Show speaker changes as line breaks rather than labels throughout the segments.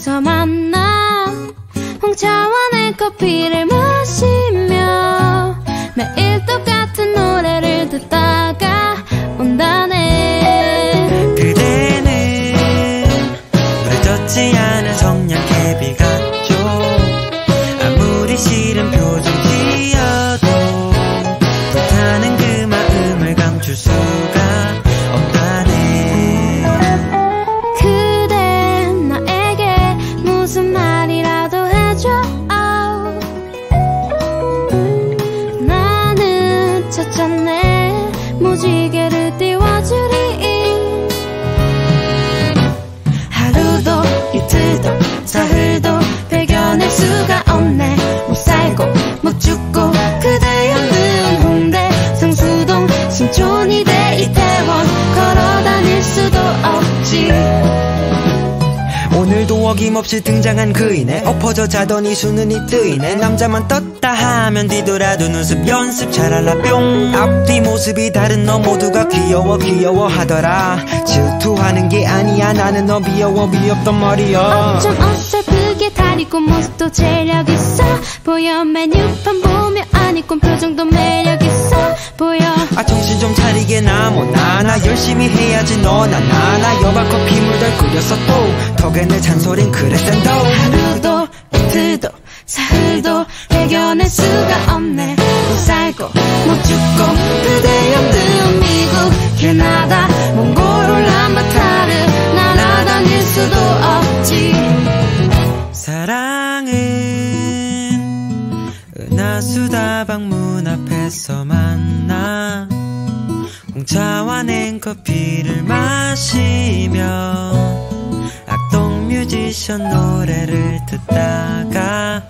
서 만나 홍차원의 커피를 마시며 매일 똑같은 노래를 듣다 무지개를 띄워주리. 하루도 이틀도 사흘도 배겨낼 수가 없네. 못 살고 못 죽고 그대 없는 홍대 성수동 신촌이 돼 이태원 걸어 다닐 수도 없지.
오늘도 어김없이 등장한 그이네 엎어져 자더니 수는 이 뜨이네 남자만 떴 다 하면 뒤돌아도 눈썹 연습 잘할라. 뿅. 앞뒤 모습이 다른 너 모두가 귀여워 귀여워 하더라. 질투하는 게 아니야. 나는 너 비여워 비었던 머리여.
엄청 어설프게 다리고 모습도 재력 있어. 보여 메뉴판 보며 아니꾼 표정도 매력 있어. 보여.
아 정신 좀 차리게 나뭐 나 나 열심히 해야지. 너나 나나 여바 커 피 물들 끓였어 또. 덕에 내 잔소린
하루도 이틀도 배겨낼 수가 없네. 못 살고 못 죽고 그대 없는 미국 캐나다 몽골 울란바타르 날아다닐 수도 없지.
사랑은 은하수다방 문 앞에서 만나 홍차와 냉커피를 마시며 악동 뮤지션 노래를 듣다가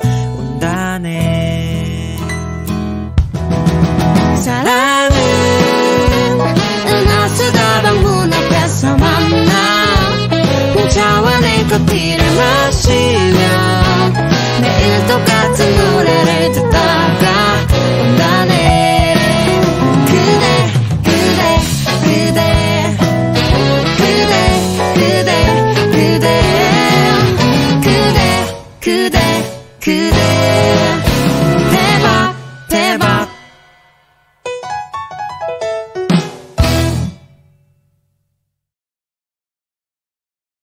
커피를 마시면 매일 똑같은 노래를 듣다가 온다네.
그대 그대 그대 그대 그대 그대 그대 그대 그대.